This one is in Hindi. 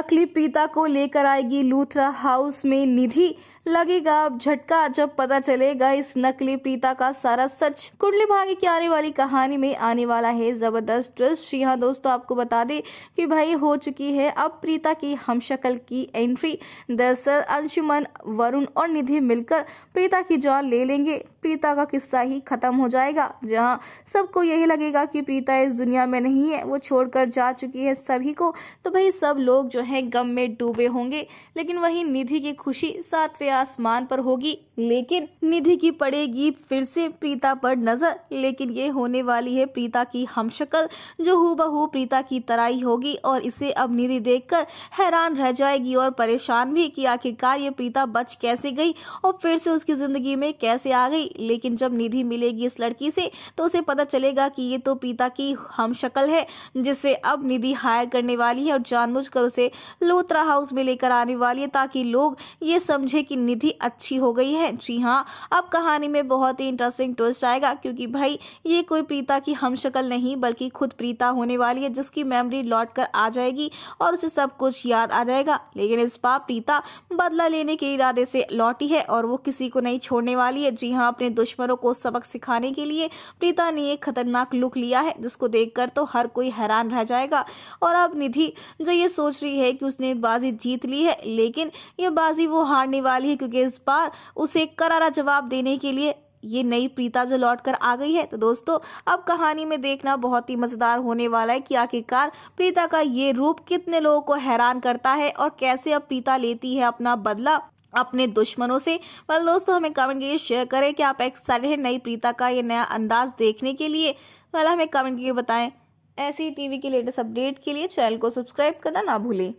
नकली प्रीता को लेकर आएगी लूथरा हाउस में निधि। लगेगा अब झटका जब पता चलेगा इस नकली प्रीता का सारा सच। कुंडली भाग्य की आने वाली कहानी में आने वाला है ज़बरदस्त ट्विस्ट जी हाँ दोस्तों, आपको बता दें कि भाई, हो चुकी है अब प्रीता की हमशक्ल की एंट्री दरअसल, अंशुमन, वरुण और निधि मिलकर प्रीता की जान ले लेंगे। प्रीता का किस्सा ही खत्म हो जाएगा। जहाँ सबको यही लगेगा कि प्रीता इस दुनिया में नहीं है, वो छोड़कर जा चुकी है सभी को। तो भाई, सब लोग जो है गम में डूबे होंगे। लेकिन वही निधि की खुशी सातवें आसमान पर होगी, लेकिन निधि की पड़ेगी फिर से प्रीता पर नज़र। लेकिन ये होने वाली है प्रीता की हमशक्ल, जो हूबहू प्रीता की तरह ही होगी और इसे अब निधि देखकर हैरान रह जाएगी और परेशान भी कि आखिरकार ये प्रीता बच कैसे गई और फिर से उसकी ज़िंदगी में कैसे आ गई। लेकिन जब निधि मिलेगी इस लड़की से तो उसे पता चलेगा कि ये तो प्रीता की हम शक्ल है, जिसे अब निधि हायर करने वाली है और जानबूझकर उसे लोत्रा हाउस में लेकर आने वाली है, ताकि लोग ये समझे कि निधि अच्छी हो गई है। जी हाँ अब कहानी में बहुत ही इंटरेस्टिंग ट्विस्ट आएगा, क्योंकि भाई, ये कोई प्रीता की हम नहीं, बल्कि खुद प्रीता होने वाली है, जिसकी मेमोरी लौट कर आ जाएगी और उसे सब कुछ याद आ जाएगा। लेकिन इस बार प्रीता बदला लेने के इरादे से लौटी है और वो किसी को नहीं छोड़ने वाली है। जी हाँ अपने दुश्मनों को सबक सिखाने के लिए प्रीता ने एक खतरनाक लुक लिया है, जिसको देखकर तो हर कोई हैरान रह जाएगा। और अब निधि जो ये सोच रही है कि उसने बाजी जीत ली है, लेकिन ये बाजी वो हारने वाली क्योंकि इस बार उसे करारा जवाब देने के लिए ये नई प्रीता जो लौट कर आ गई है। तो दोस्तों अब कहानी में देखना बहुत ही मज़ेदार होने वाला है कि आखिरकार प्रीता का ये रूप कितने लोगों को हैरान करता है और कैसे अब प्रीता लेती है अपना बदला अपने दुश्मनों से। well, दोस्तों हमें कमेंट करके शेयर करें कि आप एक्साइटेड है नई प्रीता का ये नया अंदाज देखने के लिए। well, हमें कमेंट करके बताएँ। ऐसी टीवी के लेटेस्ट अपडेट के लिए चैनल को सब्सक्राइब करना ना भूलें।